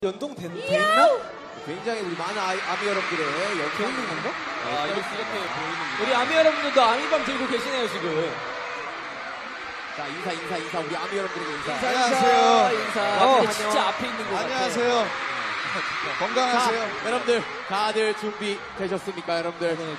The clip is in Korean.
연동된 있나? 굉장히 우리 많은 아, 아미 여러분들의 돼 있는 건가? 아, 이렇게, 아, 이렇게 보이는 우리 아미 여러분들도 아미밤 들고 계시네요 지금. 자, 인사, 인사, 인사. 우리 아미 여러분들에게 인사. 인사, 안녕하세요. 인사. 어, 근데 진짜 앞에 있는 거 같아요. 안녕하세요. 네. 건강하세요. 자, 여러분들, 다들 준비 되셨습니까, 여러분들? 네,